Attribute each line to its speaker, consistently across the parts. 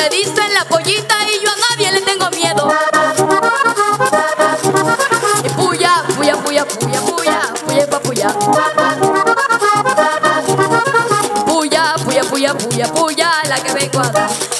Speaker 1: Me dicen la pollita y yo a nadie le tengo miedo. Y puya, puya, puya, puya, puya, puya pa puya. Puya, puya, puya, puya, puya, la que vengo a dar.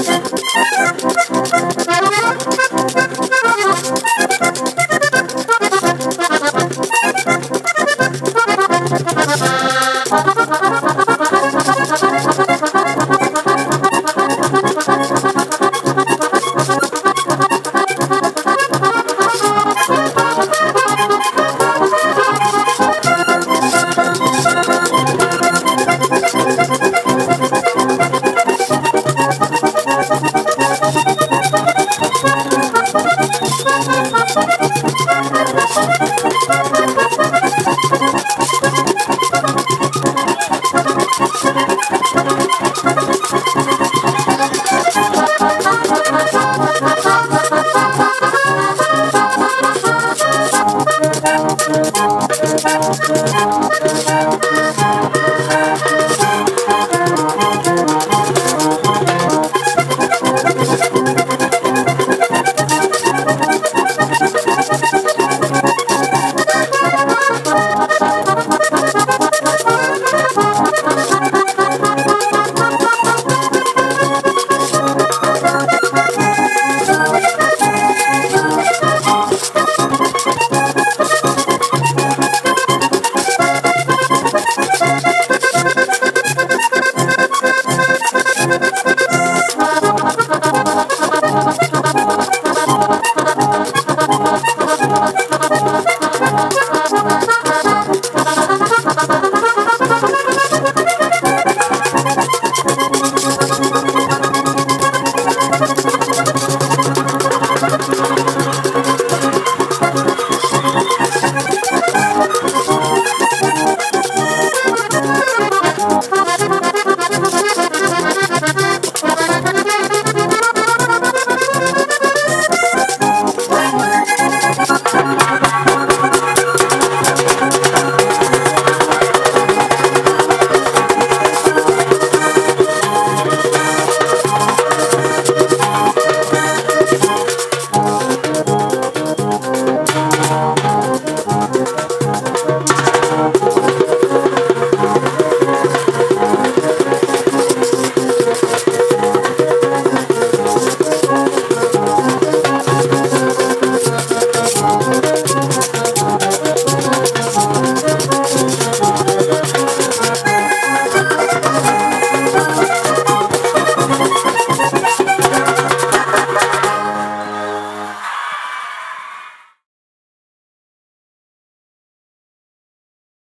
Speaker 1: Thank you.